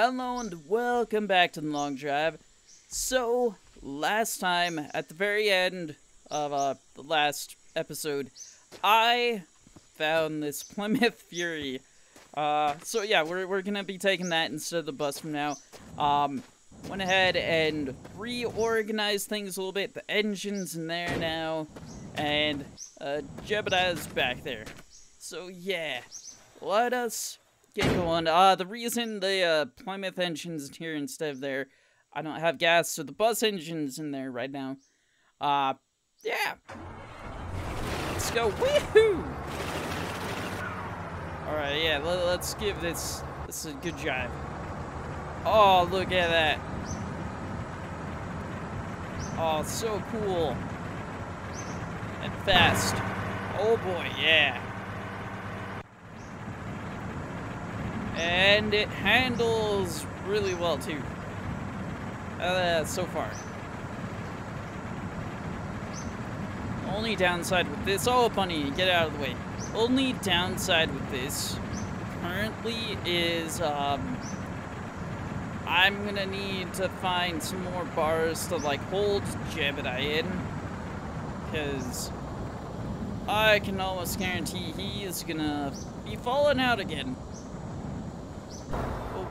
Hello and welcome back to the long drive. So, last time, at the very end of uh, the last episode, I found this Plymouth Fury. Uh, so yeah, we're, we're gonna be taking that instead of the bus from now. Um, went ahead and reorganized things a little bit. The engine's in there now, and uh, Jebediah's back there. So yeah, let us get going. Uh, the reason the uh, Plymouth engine's here instead of there, I don't have gas, so the bus engine's in there right now. Uh, yeah. Let's go. Woohoo! Alright, yeah, let, us give this, this a good drive. Oh, look at that. Oh, so cool. And fast. Oh boy, yeah. And it handles really well too. Uh, so far. Only downside with this, oh bunny, get out of the way. Only downside with this currently is um, I'm gonna need to find some more bars to like hold Jebediah in because I can almost guarantee he is gonna be falling out again.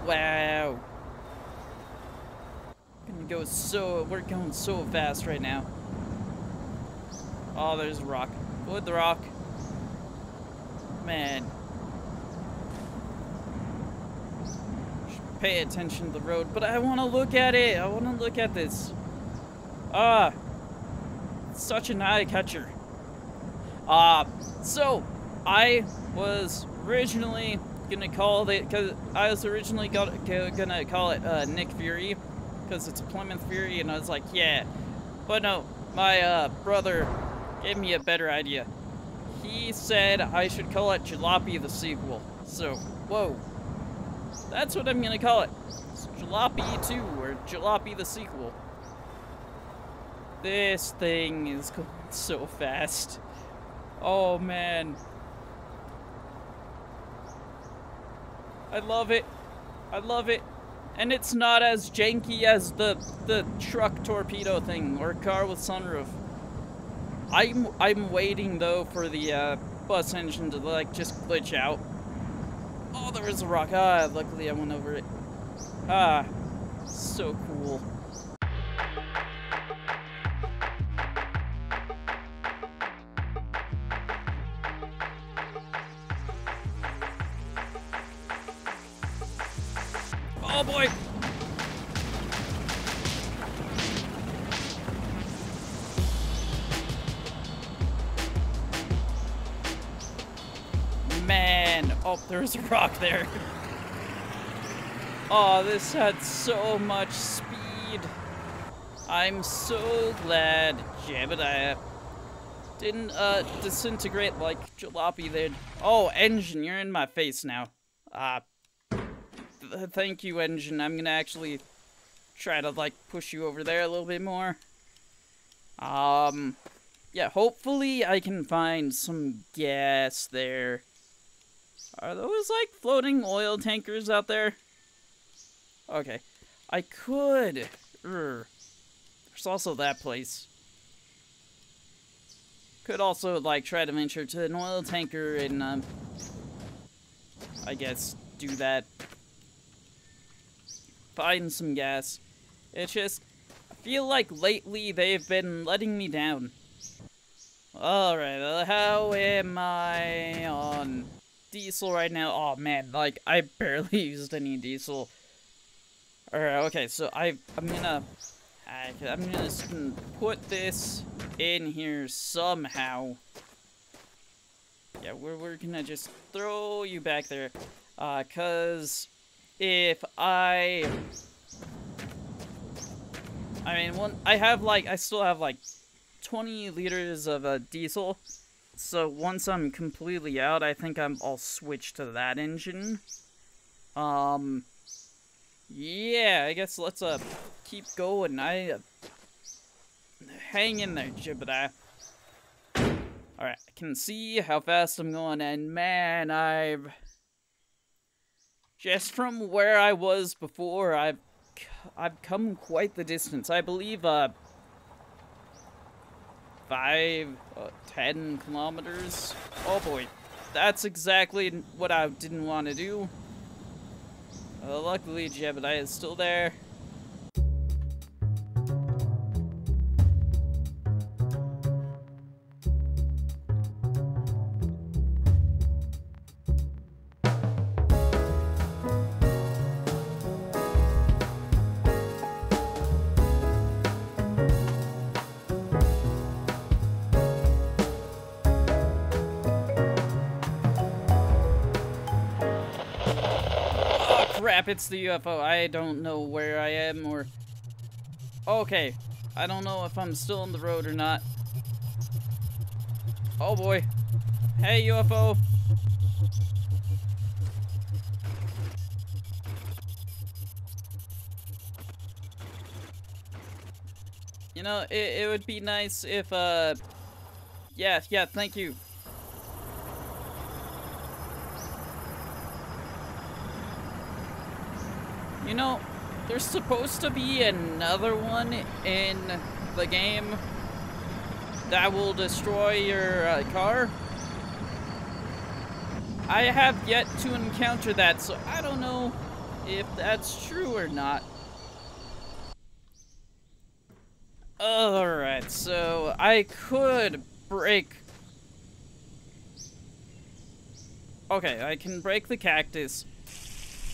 Wow. Gonna go so, we're going so fast right now. Oh, there's a rock. Go with the rock. Man. Should pay attention to the road, but I want to look at it. I want to look at this. Ah. Such an eye catcher. Ah. Uh, so, I was originally gonna call it because I was originally got, gonna call it uh, Nick Fury because it's a Plymouth Fury, and I was like, yeah, but no, my uh, brother gave me a better idea. He said I should call it Jalopy the sequel. So, whoa, that's what I'm gonna call it. It's Jalopy 2 or Jalopy the sequel. This thing is going so fast. Oh man. I love it. I love it. And it's not as janky as the the truck torpedo thing or car with sunroof. I'm I'm waiting though for the uh, bus engine to like just glitch out. Oh, there is a rock. Ah, luckily I went over it. Ah, so cool. Oh, there's a rock there. Oh, this had so much speed. I'm so glad Jebediah didn't uh, disintegrate like Jalopy did. Oh, engine, you're in my face now. Ah, uh, th thank you, engine. I'm gonna actually try to, like, push you over there a little bit more. Um, yeah, hopefully I can find some gas there. Are those, like, floating oil tankers out there? Okay. I could. Urgh. There's also that place. Could also, like, try to venture to an oil tanker and, um, I guess, do that find some gas. It's just, I feel like lately they've been letting me down. Alright, how am I on diesel right now? Oh man, like, I barely used any diesel. Alright, okay, so I, I'm gonna, I, I'm gonna put this in here somehow. Yeah, we're, we're gonna just throw you back there. Uh, cause if I... I mean, one, I have like, I still have like 20 liters of uh, diesel. So once I'm completely out, I think I'm, I'll switch to that engine. Um, yeah, I guess let's uh keep going. I uh, hang in there, Jebediah. Alright, I can see how fast I'm going, and man, I've just from where I was before, I've I've come quite the distance. I believe uh five, uh, ten kilometers. Oh boy, that's exactly what I didn't want to do. Uh, luckily, Jebediah is still there. Crap, it's the UFO. I don't know where I am or... Okay. I don't know if I'm still on the road or not. Oh boy. Hey, UFO. You know, it, it would be nice if, uh... Yeah, yeah, thank you. You know, there's supposed to be another one in the game that will destroy your uh, car. I have yet to encounter that, so I don't know if that's true or not. Alright, so I could break... Okay, I can break the cactus.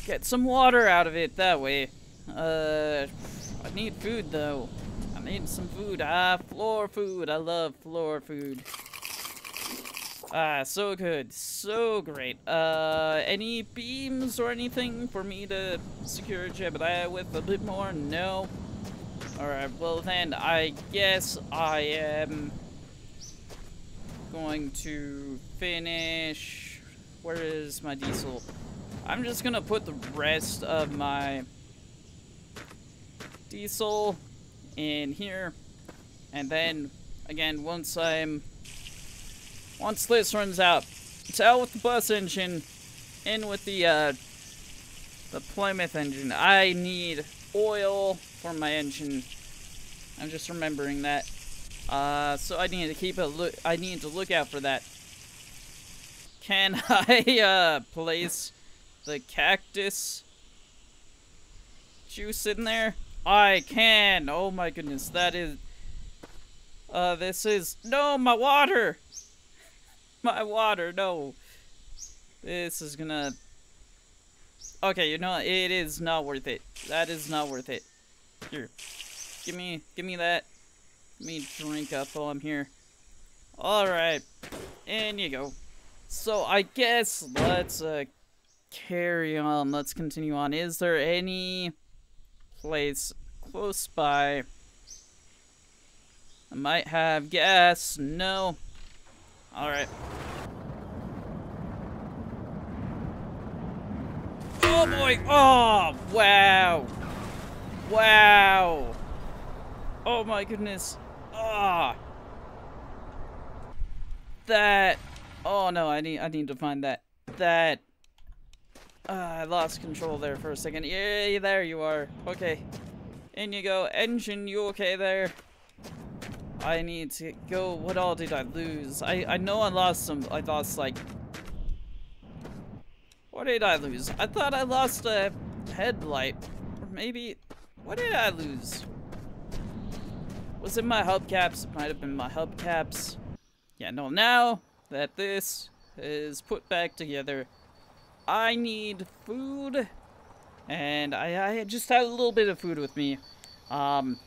Get some water out of it that way. Uh, I need food though. I need some food. Ah, floor food. I love floor food. Ah, so good. So great. Uh, any beams or anything for me to secure Jebediah with a bit more? No. Alright, well then, I guess I am going to finish... Where is my diesel? I'm just gonna put the rest of my diesel in here. And then, again, once I'm... Once this runs out, it's out with the bus engine, in with the, uh, the Plymouth engine. I need oil for my engine. I'm just remembering that. Uh, so I need to keep a look, I need to look out for that. Can I, uh, place the cactus juice in there? I can! Oh my goodness, that is... Uh, this is... No, my water! my water, no. This is gonna... Okay, you know, it is not worth it. That is not worth it. Here. Give me, give me that. Let me drink up while I'm here. Alright. And you go. So, I guess let's, uh, carry on. Let's continue on. Is there any place close by? I might have gas. No. Alright. Oh boy! Oh, wow! Wow! Oh my goodness. Ah! Oh. That. Oh no, I need I need to find that. That uh, I lost control there for a second. Yeah, there you are. Okay. In you go. Engine, you okay there? I need to go. What all did I lose? I, I know I lost some. I lost, like... What did I lose? I thought I lost a headlight. Maybe... What did I lose? Was it my hubcaps? It might have been my hubcaps. Yeah, no, now that this is put back together, I need food. And I, I just had a little bit of food with me. Um,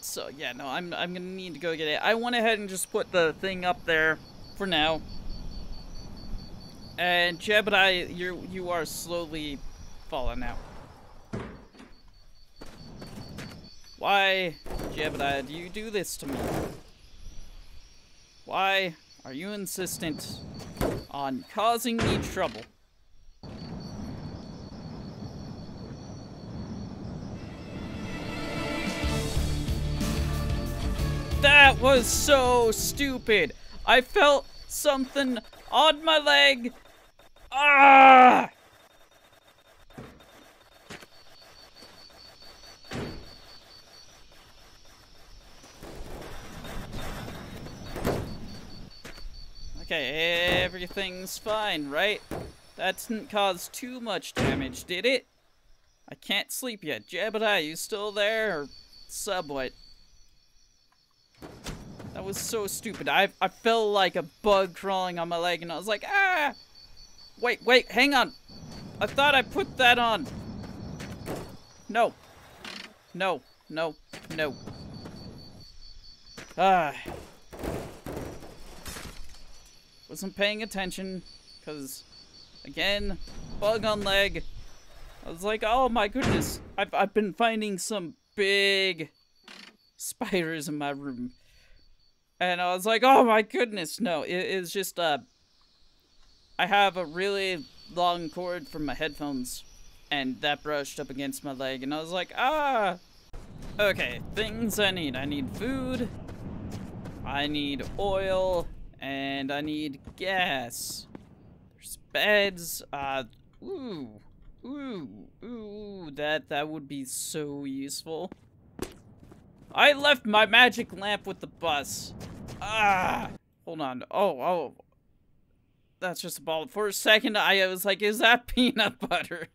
so yeah, no, I'm, I'm gonna need to go get it. I went ahead and just put the thing up there for now. And Jebediah, you you are slowly falling out. Why, Jebediah, do you do this to me? Why are you insistent on causing me trouble? was so stupid. I felt something on my leg. Ah! Okay, everything's fine, right? That didn't cause too much damage, did it? I can't sleep yet. Jebediah, you still there? Or somewhat? That was so stupid. I, I felt like a bug crawling on my leg and I was like, ah! Wait, wait, hang on. I thought I put that on. No. No, no, no. Ah. Wasn't paying attention, because, again, bug on leg. I was like, oh my goodness, I've, I've been finding some big spiders in my room. And I was like, oh my goodness, no, it, it's just, uh, I have a really long cord from my headphones, and that brushed up against my leg, and I was like, ah! Okay, things I need. I need food, I need oil, and I need gas. There's beds, uh, ooh, ooh, ooh, that, that would be so useful. I left my magic lamp with the bus. Ah! Hold on. Oh, oh. That's just a ball. For a second, I was like, is that peanut butter?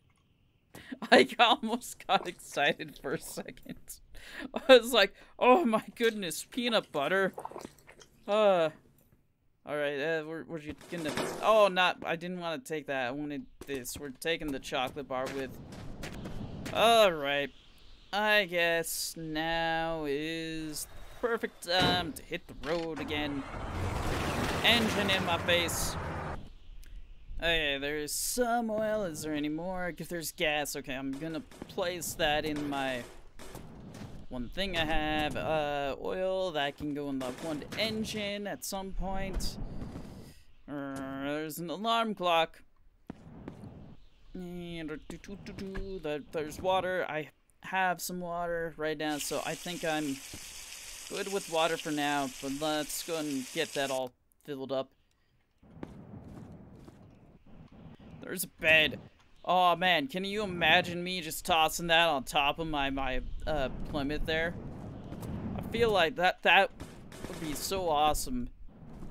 I almost got excited for a second. I was like, oh my goodness, peanut butter. Uh, alright, uh, we're, we're gonna, oh, not, I didn't want to take that. I wanted this. We're taking the chocolate bar with. Alright. I guess now is perfect time to hit the road again. Engine in my face. Okay, there's some oil. Is there any more? If there's gas, okay, I'm gonna place that in my one thing I have. Uh, oil, that can go in the one engine at some point. Uh, there's an alarm clock. And there's water. I have some water right now, so I think I'm good with water for now, but let's go and get that all filled up. There's a bed. Oh man, can you imagine me just tossing that on top of my, my uh, Plymouth there? I feel like that, that would be so awesome.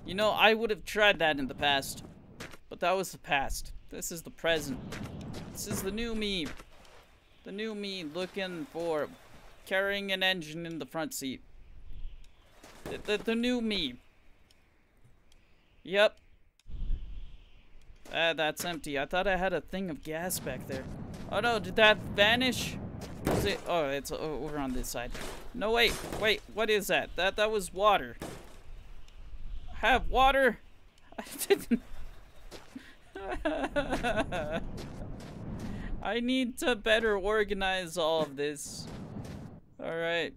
You know, I would have tried that in the past, but that was the past. This is the present. This is the new me. The new me looking for carrying an engine in the front seat. The, the, the new me. Yep, uh, that's empty. I thought I had a thing of gas back there. Oh no, did that vanish? Was it? Oh, it's over on this side. No, wait, wait, what is that? That that was water. Have water? I didn't. I need to better organize all of this. Alright,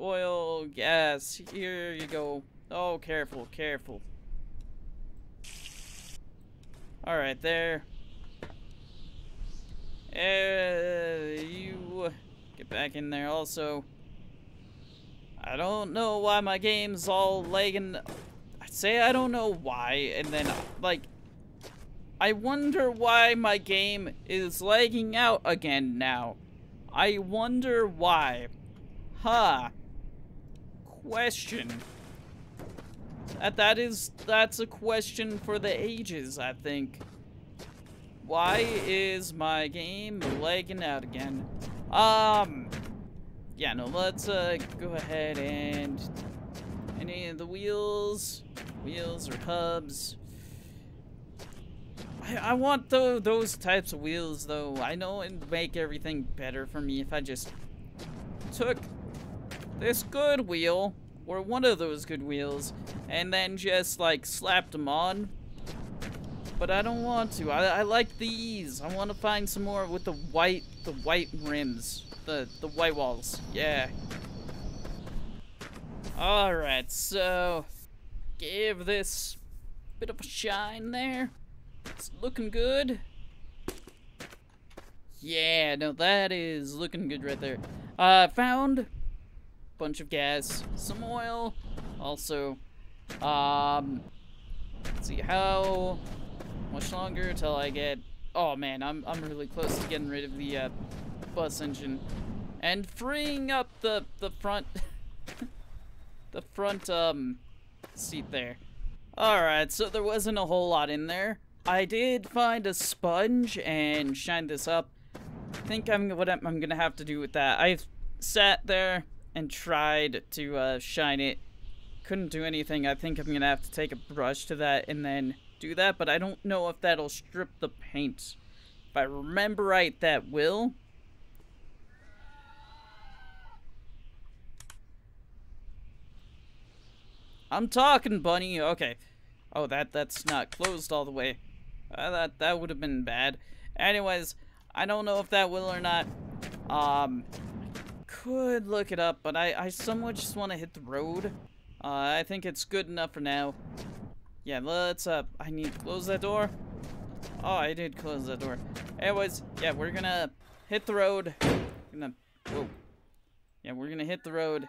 oil, gas, here you go. Oh, careful, careful. Alright, there. Uh, you get back in there also. I don't know why my game's all lagging. I say I don't know why, and then, like, I wonder why my game is lagging out again now. I wonder why. Huh. Question. That that is that's a question for the ages, I think. Why is my game lagging out again? Um yeah, no, let's uh go ahead and any of the wheels, wheels or hubs. I, I want the, those types of wheels though. I know it'd make everything better for me if I just took this good wheel or one of those good wheels and then just like slapped them on. But I don't want to. I, I like these. I want to find some more with the white, the white rims, the the white walls. Yeah. All right, so give this bit of a shine there. It's looking good. Yeah, no, that is looking good right there. Uh, found bunch of gas, some oil, also, um, let's see, how much longer till I get, oh man, I'm, I'm really close to getting rid of the, uh, bus engine, and freeing up the, the front, the front, um, seat there. Alright, so there wasn't a whole lot in there. I did find a sponge and shine this up. I think I'm what I'm gonna have to do with that. I've sat there and tried to uh, shine it. Couldn't do anything. I think I'm gonna have to take a brush to that and then do that, but I don't know if that'll strip the paint. If I remember right, that will. I'm talking, bunny. Okay. Oh, that that's not closed all the way. Uh, that that would have been bad. Anyways, I don't know if that will or not. Um, could look it up, but I I somewhat just want to hit the road. Uh, I think it's good enough for now. Yeah, let's uh, I need to close that door. Oh, I did close that door. Anyways, yeah, we're gonna hit the road. Gonna, whoa. Yeah, we're gonna hit the road.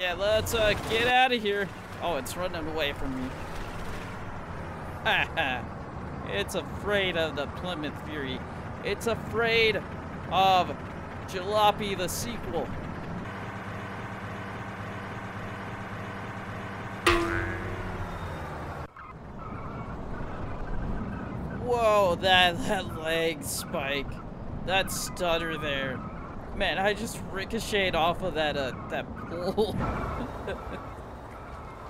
Yeah, let's uh, get out of here. Oh, it's running away from me. it's afraid of the Plymouth Fury. It's afraid of Jalopy the sequel. Whoa, that, that lag spike. That stutter there. Man, I just ricocheted off of that uh, that pole.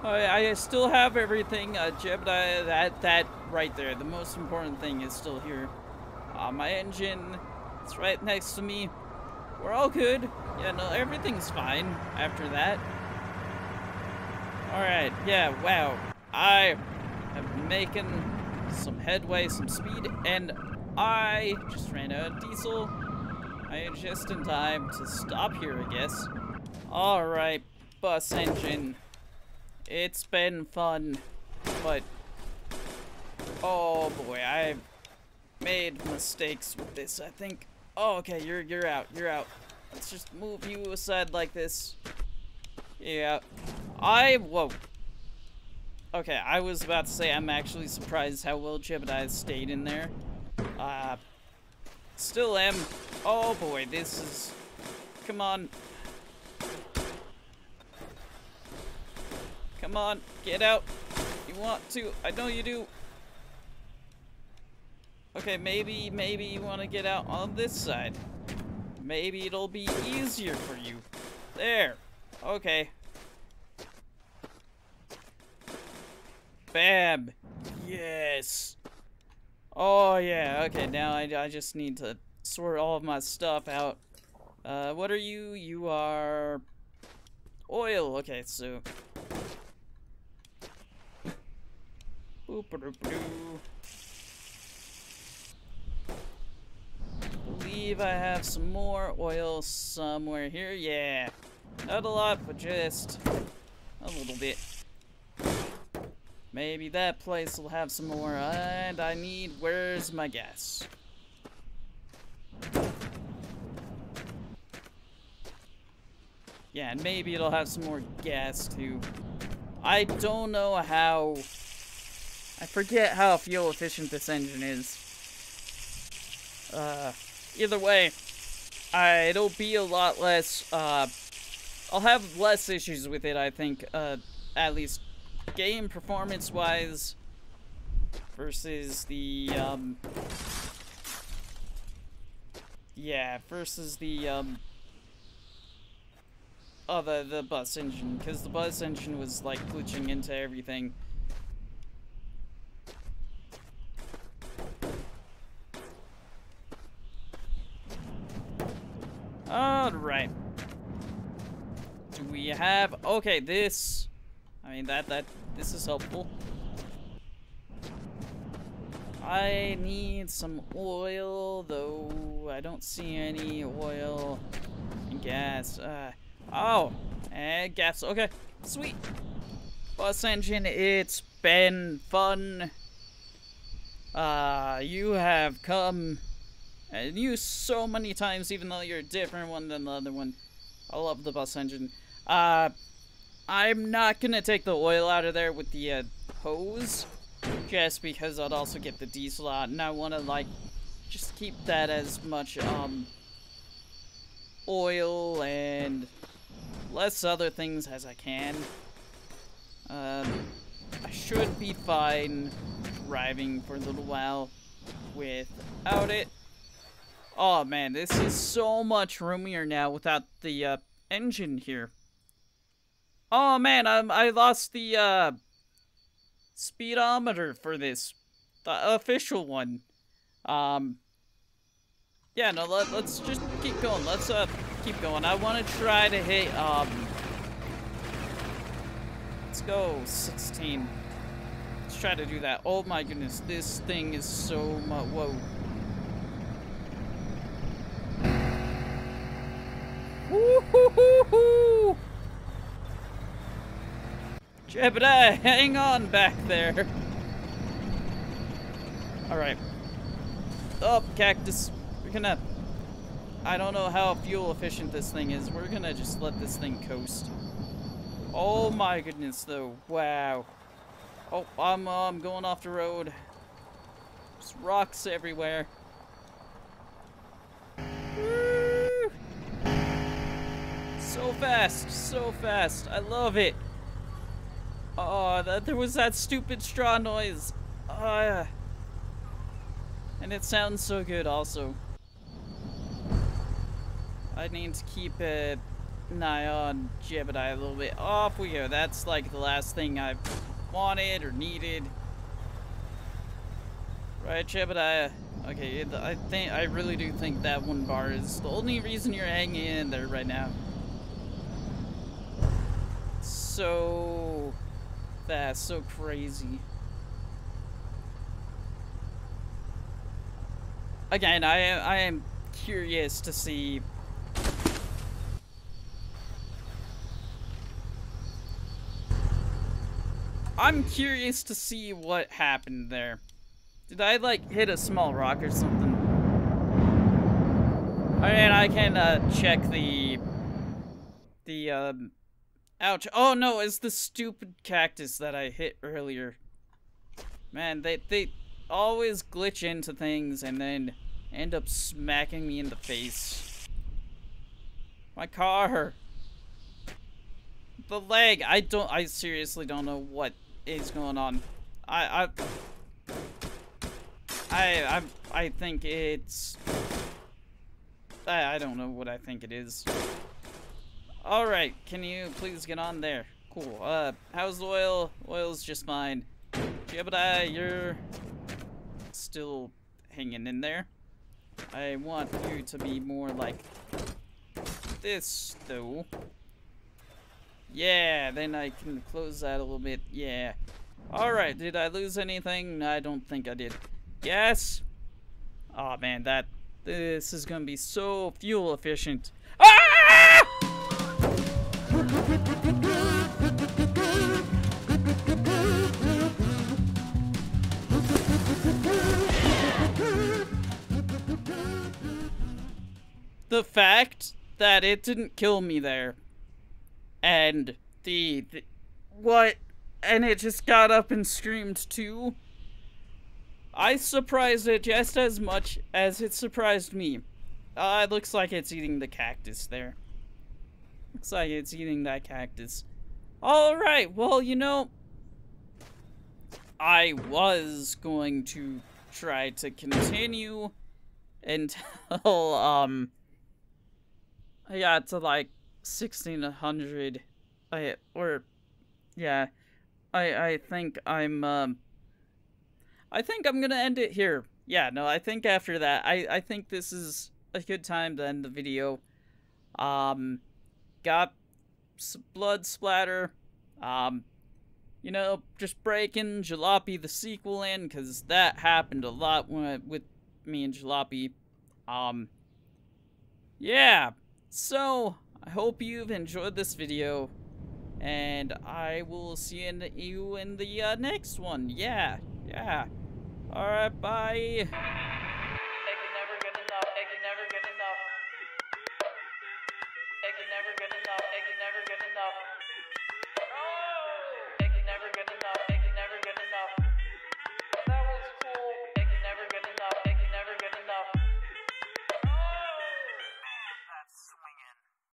I, I still have everything, uh, Jebediah, that, that right there. The most important thing is still here. Uh, my engine, it's right next to me. We're all good. Yeah, no, everything's fine after that. Alright, yeah, wow. I am making some headway, some speed, and I just ran out of diesel. I am just in time to stop here, I guess. Alright, bus engine. It's been fun, but oh boy, I've made mistakes with this, I think. Oh, okay, you're you're out, you're out. Let's just move you aside like this. Yeah. I whoa. Okay, I was about to say I'm actually surprised how well Jebediah stayed in there. Uh still am. Oh boy, this is come on. Come on, get out. You want to. I know you do. Okay, maybe, maybe you want to get out on this side. Maybe it'll be easier for you. There. Okay. Bam. Yes. Oh, yeah. Okay, now I, I just need to sort all of my stuff out. Uh, what are you? You are... Oil. Okay, so Believe I have some more oil somewhere here. Yeah. Not a lot, but just a little bit. Maybe that place will have some more. And I need, where's my gas? Yeah, and maybe it'll have some more gas too. I don't know how I forget how fuel efficient this engine is. Uh, either way, it'll be a lot less, uh, I'll have less issues with it, I think, uh, at least game performance-wise versus the, um, yeah, versus the, um, oh, the, the bus engine, because the bus engine was, like, glitching into everything. Alright. Do we have... Okay, this... I mean, that, that, this is helpful. I need some oil, though I don't see any oil and gas. Uh, oh, and gas. Okay, sweet. Bus engine, it's been fun. Uh, you have come and used so many times, even though you're a different one than the other one. I love the bus engine. Uh, I'm not gonna take the oil out of there with the uh, hose, just because I'd also get the diesel out, and I want to like just keep that as much um oil and less other things as I can. Um, I should be fine driving for a little while without it. Oh man, this is so much roomier now without the uh, engine here. Oh man, um, I lost the uh, speedometer for this, the official one. Um, yeah, no, let, let's just keep going. Let's uh, keep going. I want to try to hit um. Let's go 16. Let's try to do that. Oh my goodness, this thing is so much. Whoa. Woo-hoo-hoo-hoo! Jebediah, hang on back there. Alright. Up, oh, cactus. We're gonna... I don't know how fuel efficient this thing is. We're gonna just let this thing coast. Oh my goodness, though. Wow. Oh, I'm, uh, I'm going off the road. There's rocks everywhere. So fast, so fast. I love it. Oh, that, there was that stupid straw noise. Uh, and it sounds so good also. I need to keep an eye on Jebediah a little bit. Off we go. That's like the last thing I've wanted or needed. Right, Jebediah. Okay, I think I really do think that one bar is the only reason you're hanging in there right now. So fast, so crazy. Again, I am I am curious to see I'm curious to see what happened there. Did I, like, hit a small rock or something? I mean, I can, uh, check the... The, um... Ouch. Oh, no, it's the stupid cactus that I hit earlier. Man, they, they always glitch into things and then end up smacking me in the face. My car! The leg! I don't- I seriously don't know what is going on. I, I, I, I, I think it's, I, I don't know what I think it is. Alright, can you please get on there? Cool. Uh, how's the oil? Oil's just fine. Jebediah, you're still hanging in there. I want you to be more like this, though. Yeah, then I can close that a little bit. Yeah. Alright, did I lose anything? I don't think I did. Yes? Oh man, that... This is gonna be so fuel efficient. Ah! The fact that it didn't kill me there and the, the what and it just got up and screamed too i surprised it just as much as it surprised me. Uh, it looks like it's eating the cactus there looks like it's eating that cactus. All right well you know i was going to try to continue until um i got to like 1600 I or yeah I I think I'm um I think I'm gonna end it here. Yeah no I think after that I I think this is a good time to end the video. Um got blood splatter um you know just breaking Jalopy the sequel in because that happened a lot when I, with me and Jalopy um yeah so I hope you've enjoyed this video, and I will see you in the uh, next one. Yeah, yeah. Alright, bye.